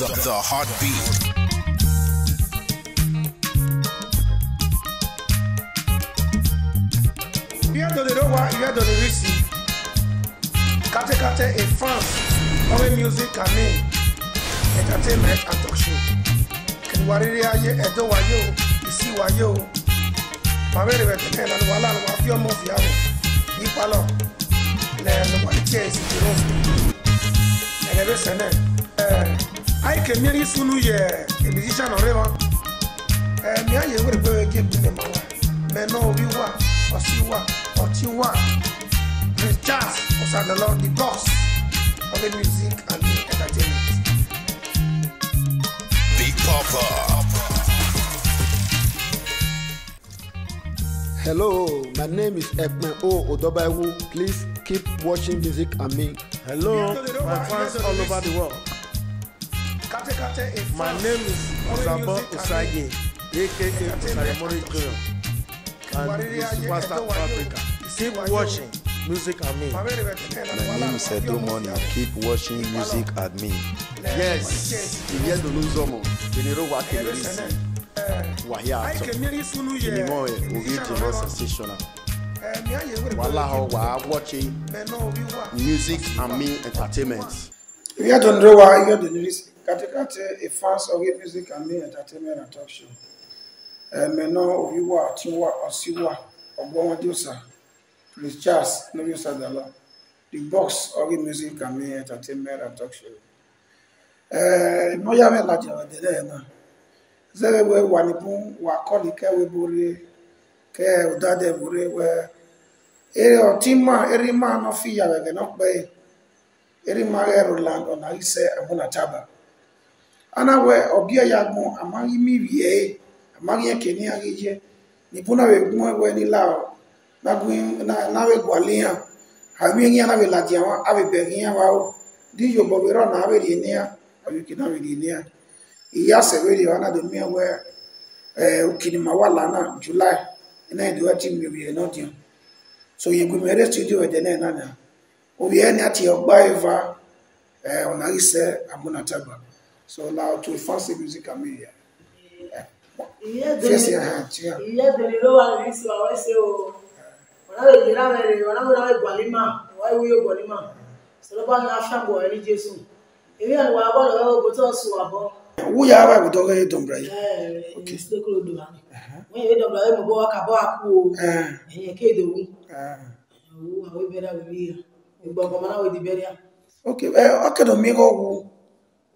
the, the heartbeat. Ìyá Dòdòdòwà Ìyá Dòdòrísì Kátẹ́kátẹ́ in France Norway music and name entertainment and talk show. Kìnìwà rírí ayé ẹ̀dọ́ wáyé o ìsí wáyé o. Màmí rẹ̀ tẹ̀lé ìlànà wàhálà àwọn afíọ́mọ fìyàwó yípa lọ. Ilẹ̀ ẹ̀nùwà tí ẹ̀ sì dúró. Ẹ̀rẹ̀ bẹ́sẹ̀ náà ke miari sunu yɛ ebizisa nɔre ma ɛɛ mia yɛ wele pe ke bu ma wa mɛ nɔ obi wa ɔsi wa ɔti wa the jazz ɔsadɔlɔ the boss ɔbɛ music and the entertainment. big papa. Hello, my name is Ekman O Odobaiwu. Please keep watching music and me. Hello, my fans all over the world. My name is Osabo Osaye, aka Osayemori Jr. and the superstar of Africa. Keep watching Music at Me. My name is Edo Money. Keep watching Music at Me. Yes, If you don't zọmọ, kìnìún wà kìnìún sí. Wàyà àtọ̀, kìnìún òbí jùlọ sensational. Wàhálà wà á watching Music at Me entertainment. Ìyá tó ń dúró wa, ìyá tó ń dúró sí. katikati ifas oge music and entertainment and talk show ẹ̀mẹ̀nà òyíwà àtúnwà ọ̀síwà ọ̀gbọ́nwọ́dúnṣà Prince Charles lórí ṣàdàlà the box sọrí music and entertainment and talk show ìmọ̀yàmẹ̀ làjẹ̀wọ̀dẹ̀lẹ̀ náà zẹ́wẹ̀wẹ̀ wà níbú wà kọ́lì kẹ́wẹ̀ borí kẹ́ ọ̀dádẹ̀ borí wẹ́ erima náà náà erima náà anawe ọbịa ya gụ amaghị mmiri amaghị ekene ya ije nibuna wegbu ewe nilao nawe gwali ya hawiengi ya nawe ladia wa awe begi ya wao di yo bobero na awe di ya awe kina awe di ya iya sewe di wana do mia we eh ukini mawala na july na edu ati mi wi no di so ye gumere studio de na na o ye ni ati ogba eva eh ona ise abuna tagba So now to fancy music come here. Fẹ́sẹ̀ hàn tí a. Ìyá ìdèlè ló wà ní ìsìn àwọn ẹsẹ̀ o. Wọ́n náà lè dáná rẹ̀ wọ́n náà lè gbà nímà wọ́n á wúyọ̀ gbọ̀ nímà. Sọlá bá ní aṣáàbò ẹni Jésù. Èmi àti wàá bọ̀ lọ́wọ́ ògbó tó sùn àbọ̀. Wúyà ara ìbùdó ọgọ́ yẹn dọ̀mbra yìí. Ẹ̀ẹ́dì sí lókè lódò wa ni. Wọ́n yẹ dọ̀mbra yẹn mọ̀ bọ́ wákà bọ́ àkú o. Ẹ̀yìn kéde òun. Àwọn ìbẹ̀rẹ̀ àwọn ìbẹ̀rẹ̀ ìgbọ̀ngàn máa ń wọ ìdìbẹ̀rẹ̀. Ok, ọkẹ́dọ̀ mi kọ́ wo.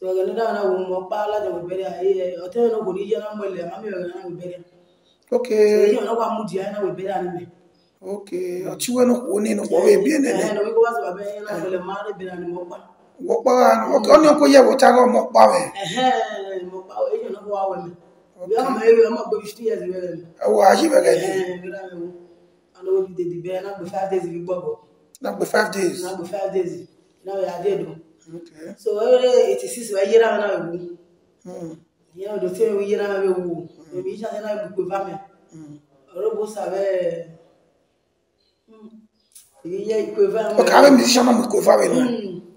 sɛbɛkɛnedawna wumɔ kpala jagobɛri ɔtɛmɛna goni yɛna mɔlɛ mami wɛgɛna wobɛri ok sɛbɛkɛnɛ kwa mudi ayɛna wobɛri ani mɛ ok ɔtiwɛ no wone no wɔwɛ bie nɛnɛ ɛnɛwikɔ wa sɛbɛ yɛna mɔlɛ maana bɛna ni mɔkpa mɔkpa ɔni ɔkɔ yɛ wɔta kɔ mɔkpa wɛ mɔkpa wɛ ɛyɛ nɔkɔ wa wɛ mɛ bɛyɛ mɛ ɛyɛ ɔmɔ gbɛ fiti yɛ zibɛ lɛ ɛwɔ ayi bɛ kɛ ni na gbɛ five days so So every 86 were yera na wu. Mm. o do te we yera we wu. Me bi sha na bu ko fami. Mm. Oro bo sa be. Mm. Iye ko fami. O ka be mi sha na mu ko fami na.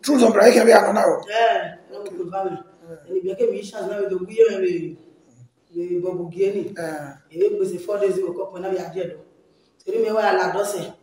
True don bra ke be ana na o. Eh, na mu ko fami. Ni bi ke mi sha na we do bu ye me. Me bo bu geni. Eh. E be se 4 o ko pon na bi ade do. Torí mi wà ládọ́sẹ̀.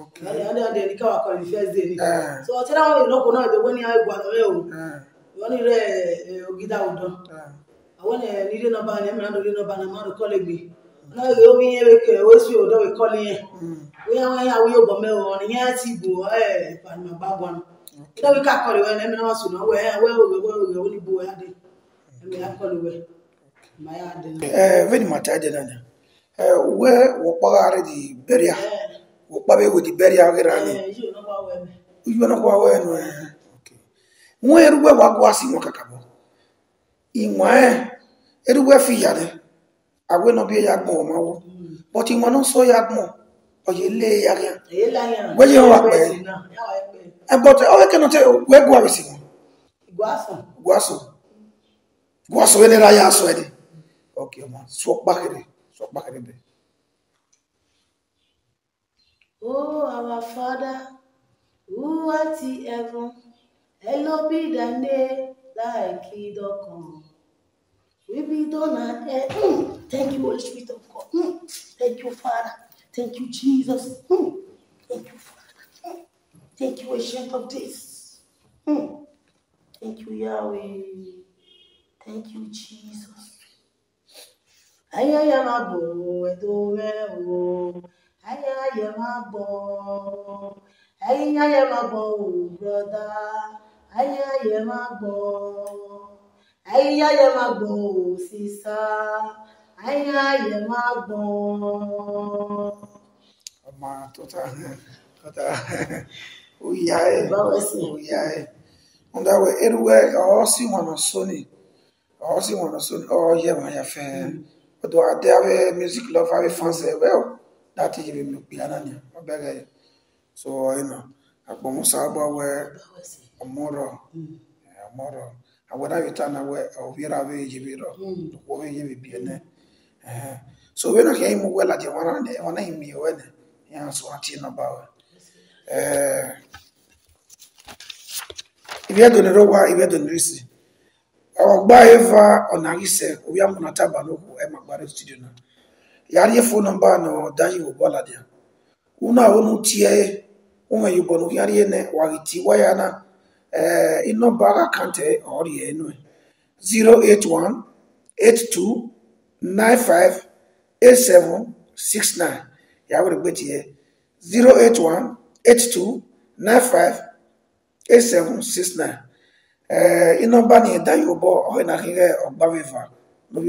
ọdẹ ọdẹ ní káwá kọrin first day ni so ọtí láwọn èèyàn lọkùnrin náà ìdógbó ní àgbà lọrẹ o wọn ní rẹ ògidà ọdún àwọn ẹ nílé nọmba ẹ mìíràn lórí nọmba náà márùn kọlẹ gbé náà yóò omi yẹn wẹ kẹ owó sí ọdọ wẹ kọlẹ yẹn wíyá wọn yà wíyá bọ mẹwọ ọrìn yẹn ti bù ọ ẹ ìpàdé bá bọ ọ ìdá wí ká kọlẹ wẹ ẹ mìíràn wà sùn náà wẹ ẹ wẹ òwe wẹ òwe ó ní bu ẹ adé ẹ mìíràn kọlẹ wẹ màá yà adé náà. ẹ vẹ́ni màtí adé náà wẹ́ wọ́pọ̀ ara rẹ̀ di bẹ́rẹ̀ à ukpabe with the very agirani ujuwe na kwa wenu okay mwe erugbe wagwa si mwa kakabo inwa e erugbe fi yare agwe no bi ya gbon ma wo but inwa no so ya gbon oye le ya ria we ye wa pe e but o ke no te we gwa we si gwaso gwaso gwaso we ne ra ya so e de okay ma so pakere so pakere be Oh, our Father, who art in heaven, hallowed be thy name, thy kingdom come. We be done on earth. Hmm. Thank you, Holy Spirit of God. Hmm. Thank you, Father. Thank you, Jesus. Hmm. Thank you, Father. Thank you, Ancient of this. Thank you, Yahweh. Thank you, Jesus. Ayayama bo edo me o ẹ̀yin ayẹ máa bọ̀ ẹ̀yin ayẹ máa bọ̀ o broda ẹ̀yin ayẹ máa bọ̀ ẹ̀yin ayẹ máa bọ̀ o sisa ẹ̀yin ayẹ máa bọ̀. ọmọ tọ́ta tọ́ta ó yá ẹ ó yá ẹ ndawe eruwe ɔɔsi wɔnɔ soni ɔɔsi wɔnɔ soni ɔɔyɛ ma yafɛ o do adi abe music love abe fans ɛ wɛ o. dati hivi mmekuja nani mabega so ino akpo musa agba we amoro amoro awara vita na we ovira ve jibiro ko ve yibi biene eh so we na kai mu wela je wara ne wana himi we ne ya so ati na ba we eh ibe do ne rowa ibe do nrisi awagba eva onagise obiamu na taba n'okwu ko e magbara studio na yari ye phone number no da yu bola dia una onu tie unwe yu bonu yari ye ya kante ọrịa ye no 081 82 95 87 69 ya wuri gbe tie ni na khire ogba river no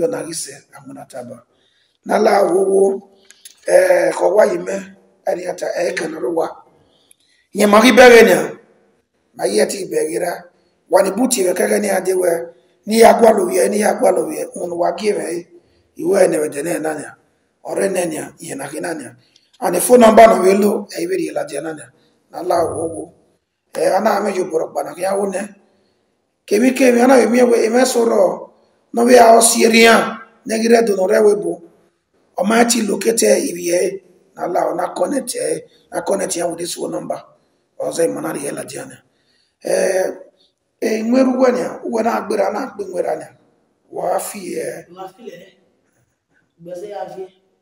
n'ala awụwo ee eh, ka ọwa yi mee ariata ekenụrụwa eh, ihe ma ihe ti ibegira wani buti bekegeni adịwe n'ihe agwalụghị n'ihe wa ụnụwa gị mee iwe enewedenenanya ọrenenya ihe na ginanya ani nọmba na welu eiberi ee a na-amị jụbụrụ a na-eme ewe eme sụrọ nọbịa ya Almighty located Ibie, Allah, na connect, eh. na connect ya with this phone number. Ọzọ ịmana dị yela dị anya. Ee, eh, eh, nwere uwe anya, uwe na agbara na-akpị nwere anya. Wa afi ya.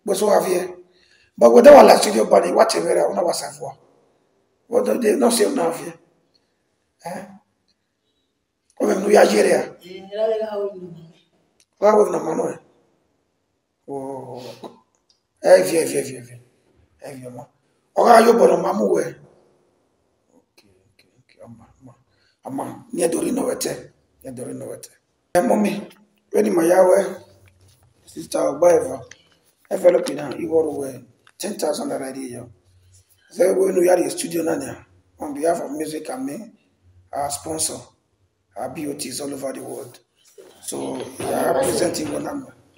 Gbèsè wa fi ya. Bagwede wa lasiri ọba na ọ Wọ́n ya. Ọ bụ ya jere ya. Ọ ga na ya. Oh, heavy, heavy, heavy, heavy. Heavy, Ama, nye dori no wete. Nye dori no wete. ready studio On behalf of music and me, our sponsor, our BOTs all over the world. So,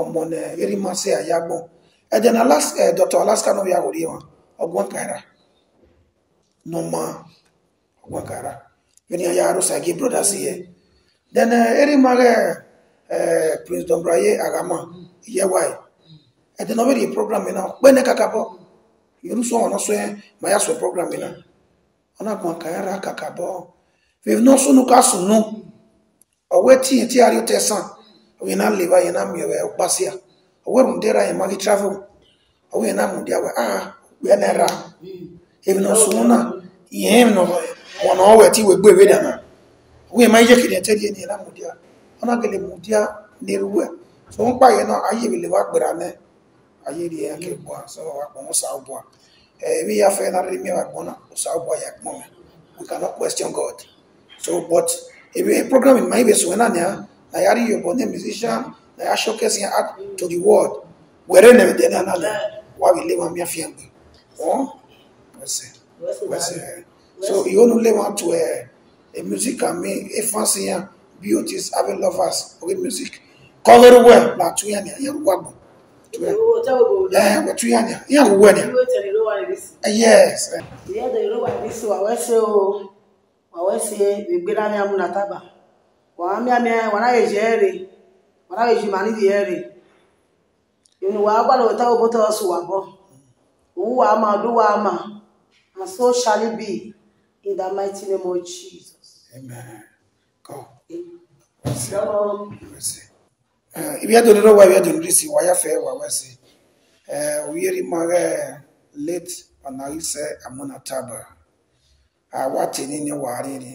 ọmọ na eri mmasị a ya gbọ ɛdɛ na dr alaska no yɛ awɔdeɛ wa ɔgbɔn kaira nɔma ɔgbɔn kaira yɛn ya aro sagi broda si yɛ then eri ma kɛ prince dɔmbraye agama yɛ wae ɛdɛ na ɔbɛdi program mi na ɔkpɛ ne kaka bɔ yɛn nso ɔno so yɛ ma ya so program mi na ɔna gbɔn kaka bɔ fɛn n'osu ka so no ɔwɛ tiɛ tiɛ ari tɛ ina a ina miwe na awero ndera ema ki travel awe ina mundi ah e no no ti we we ma je kide tedi ni ina mundi ona gele mundi ni na so npa ye na aye na le wa gbera ne aye ri e ke so wa ko sa eh ya fe na ri mi wa na sa ya gbona we cannot question god so but e if a e program in my na hiring your bonding musician, I are showcasing your art to the world. Wherever they are now, why we live on my family. Oh, that's it. That's it. So you only live on to uh, a music and me, a fancy beauties, having lovers with music. Color well, not to any, you're welcome. wọ́tú yà ni à yà wọ́ ni à. yes. ìyá ìdè yorùbá ní sùn àwọn ẹsẹ o àwọn ẹsẹ gbẹgbẹ dání amúnataba. waambia wanayejeeri wanayejimanidiyeri yoni waagbala otawo boto osuwabo uwama oduwama and so shall it be in the mighty name of jesus amen go eh, ibiadoniro wa ibiadoniro si waya fe wa wese eh, oyeri mare late ọ̀nà ìṣe àmúnataba àwa ah, tèmi ni wàá rírì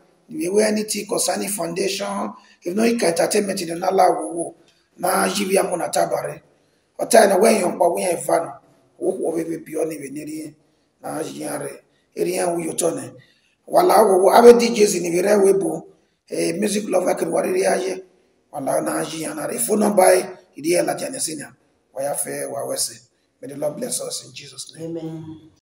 ìwéwé ti concerning foundation ìfúnnáyíkà entertainment ìdánilá wòwò náà yíwíà múnà tábàrẹ ọtá ẹni wẹyìn ọpọ wíyà ẹfà nù wòkú ọbẹ bẹbí ọ níbi nírí náà yíyà rẹ eré yẹn wúyọ tọ nẹ wàlá wòwò abẹ djs níbi rẹ wẹbù ẹ music lover kiri wàrí rí ayé wàlá náà yíyà náà rẹ fóònù báyìí ìdí ẹ làjà ní sínú wàyà fẹ wà wẹsẹ may the lord bless us in jesus name. Amen.